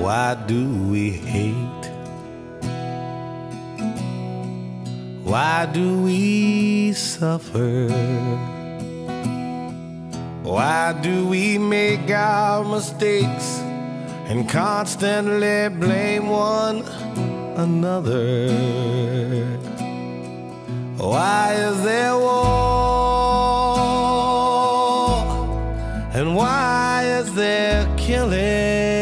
Why do we hate? Why do we suffer? Why do we make our mistakes and constantly blame one another? Why is there war? And why is there killing?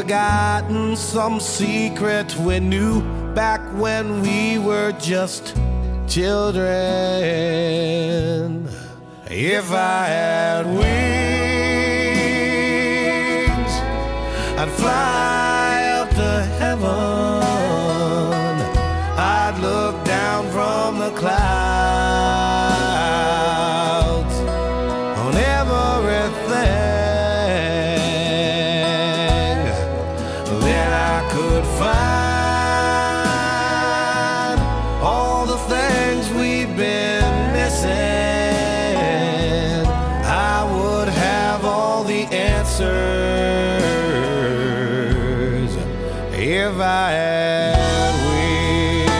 Forgotten some secret we knew back when we were just children? If I had wings, I'd fly up to heaven. I'd look down from the clouds answers if I had wings.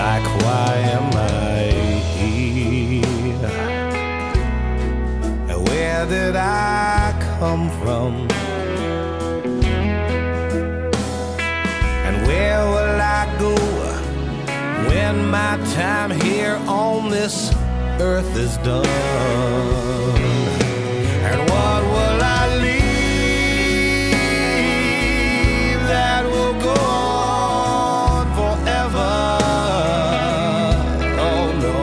Like, why am I here? Where did I come from? And where will I go when my time here on this earth is done? And what will I leave that will go on forever? Oh no.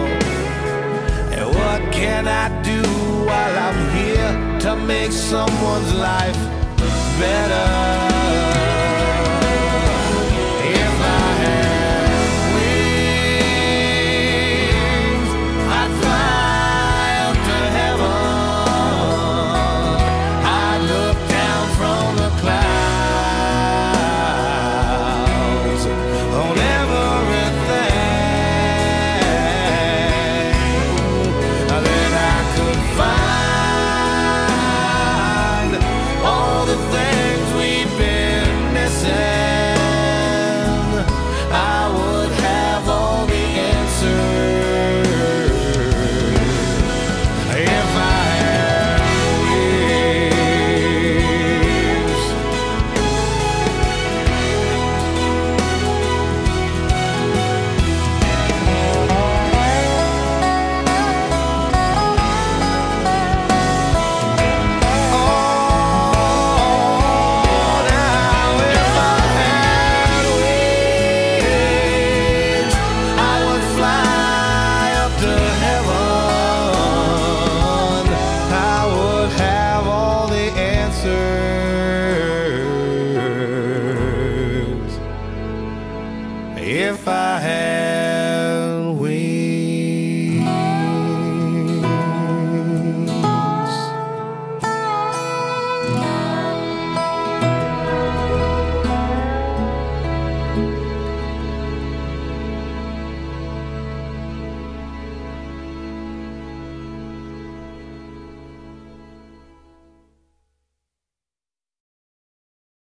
And what can I do while I'm here to make someone's life better?